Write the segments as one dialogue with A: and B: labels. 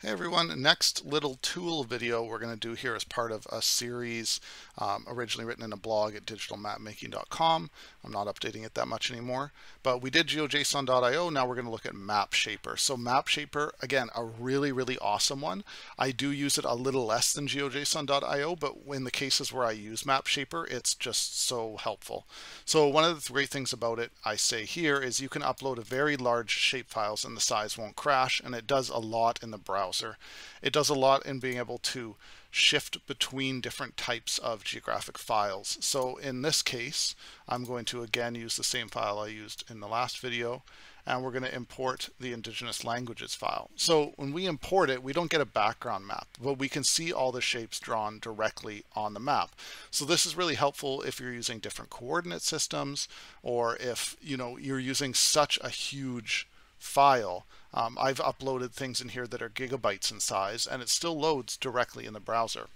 A: Hey everyone, next little tool video we're going to do here as part of a series um, originally written in a blog at digitalmapmaking.com. I'm not updating it that much anymore, but we did geojson.io. Now we're going to look at MapShaper. So MapShaper, again, a really, really awesome one. I do use it a little less than geojson.io, but in the cases where I use MapShaper, it's just so helpful. So one of the great things about it, I say here, is you can upload a very large shapefiles and the size won't crash, and it does a lot in the browser browser. It does a lot in being able to shift between different types of geographic files. So in this case, I'm going to again use the same file I used in the last video, and we're going to import the indigenous languages file. So when we import it, we don't get a background map, but we can see all the shapes drawn directly on the map. So this is really helpful if you're using different coordinate systems, or if you know you're using such a huge file. Um, I've uploaded things in here that are gigabytes in size and it still loads directly in the browser.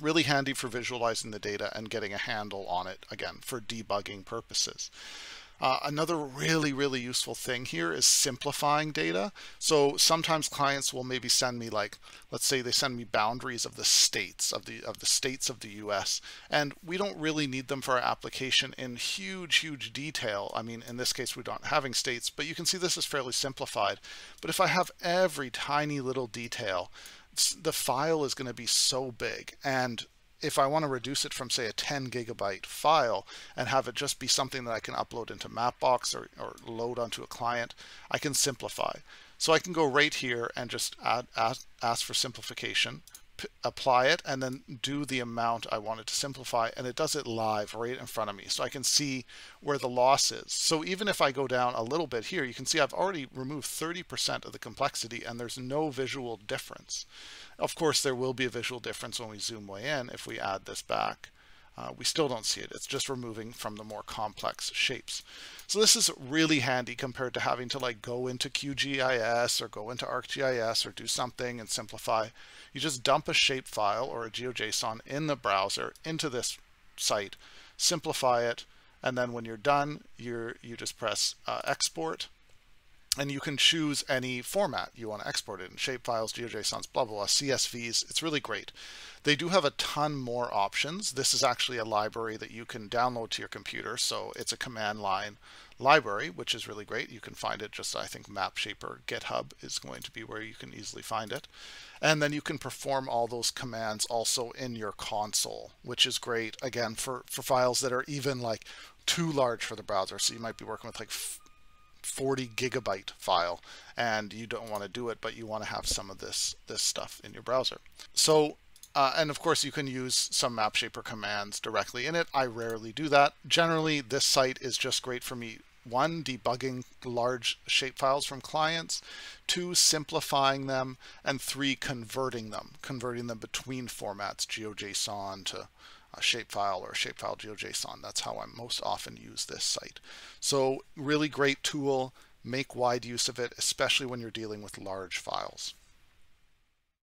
A: Really handy for visualizing the data and getting a handle on it, again, for debugging purposes. Uh, another really, really useful thing here is simplifying data. So sometimes clients will maybe send me like, let's say they send me boundaries of the states of the of the states of the US, and we don't really need them for our application in huge, huge detail. I mean, in this case, we don't having states, but you can see this is fairly simplified. But if I have every tiny little detail, the file is going to be so big and if I want to reduce it from say a 10 gigabyte file and have it just be something that I can upload into Mapbox or, or load onto a client, I can simplify. So I can go right here and just add, ask, ask for simplification, apply it, and then do the amount I wanted to simplify, and it does it live right in front of me. So I can see where the loss is. So even if I go down a little bit here, you can see I've already removed 30% of the complexity, and there's no visual difference. Of course, there will be a visual difference when we zoom way in if we add this back. Uh, we still don't see it. It's just removing from the more complex shapes. So this is really handy compared to having to like go into QGIS or go into ArcGIS or do something and simplify. You just dump a shape file or a GeoJSON in the browser into this site, simplify it, and then when you're done, you're, you just press uh, export and you can choose any format you want to export it in shapefiles, GeoJSONs, blah, blah, blah, CSVs. It's really great. They do have a ton more options. This is actually a library that you can download to your computer. So it's a command line library, which is really great. You can find it just, I think, MapShaper GitHub is going to be where you can easily find it. And then you can perform all those commands also in your console, which is great, again, for, for files that are even like too large for the browser. So you might be working with like 40 gigabyte file and you don't want to do it but you want to have some of this this stuff in your browser. So uh, and of course you can use some map MapShaper commands directly in it. I rarely do that. Generally this site is just great for me one debugging large shapefiles from clients two simplifying them and three converting them converting them between formats GeoJSON to a shapefile or a shapefile GeoJSON. That's how I most often use this site. So really great tool. Make wide use of it, especially when you're dealing with large files.